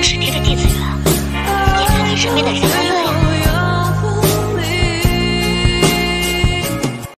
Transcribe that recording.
只盯着芥子园也看看身边的人